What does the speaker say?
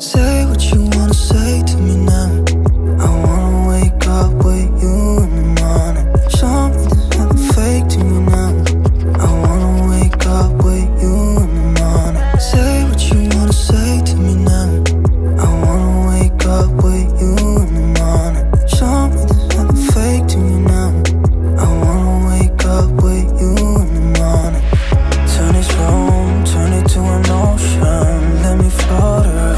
Say what you wanna say to me now. I wanna wake up with you in the morning. Nothing fake to me now. I wanna wake up with you in the morning. Say what you wanna say to me now. I wanna wake up with you in the morning. Nothing fake to me now. I wanna wake up with you in the morning. Turn this room, turn it to an ocean. Let me around.